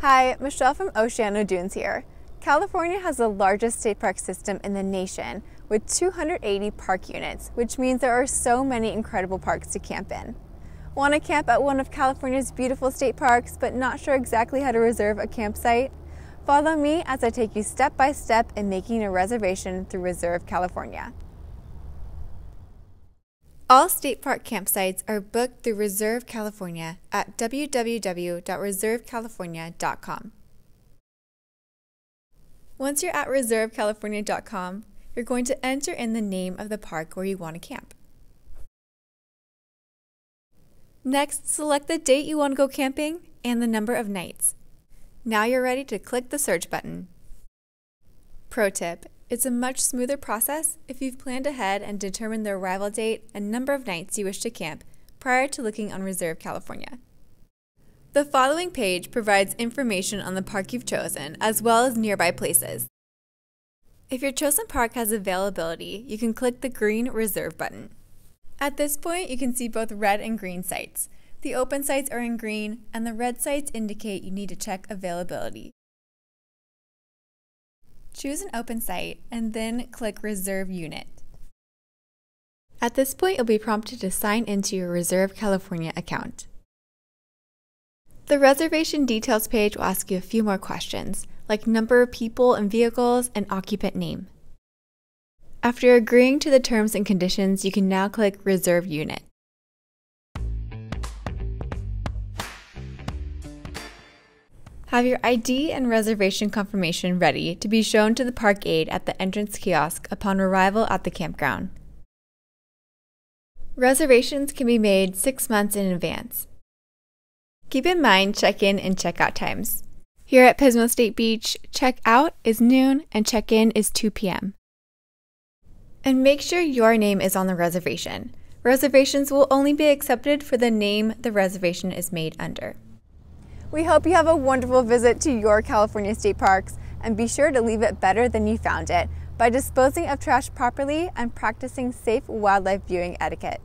Hi, Michelle from Oceano Dunes here. California has the largest state park system in the nation with 280 park units, which means there are so many incredible parks to camp in. Want to camp at one of California's beautiful state parks but not sure exactly how to reserve a campsite? Follow me as I take you step by step in making a reservation through Reserve California. All state park campsites are booked through Reserve California at www.reservecalifornia.com. Once you're at reservecalifornia.com, you're going to enter in the name of the park where you want to camp. Next, select the date you want to go camping and the number of nights. Now you're ready to click the search button. Pro tip it's a much smoother process if you've planned ahead and determined the arrival date and number of nights you wish to camp prior to looking on Reserve California. The following page provides information on the park you've chosen as well as nearby places. If your chosen park has availability, you can click the green Reserve button. At this point, you can see both red and green sites. The open sites are in green, and the red sites indicate you need to check availability. Choose an open site and then click Reserve Unit. At this point, you'll be prompted to sign into your Reserve California account. The reservation details page will ask you a few more questions, like number of people and vehicles and occupant name. After agreeing to the terms and conditions, you can now click Reserve Unit. Have your ID and reservation confirmation ready to be shown to the park aide at the entrance kiosk upon arrival at the campground. Reservations can be made six months in advance. Keep in mind check in and check out times. Here at Pismo State Beach, check out is noon and check in is 2 p.m. And make sure your name is on the reservation. Reservations will only be accepted for the name the reservation is made under. We hope you have a wonderful visit to your California state parks and be sure to leave it better than you found it by disposing of trash properly and practicing safe wildlife viewing etiquette.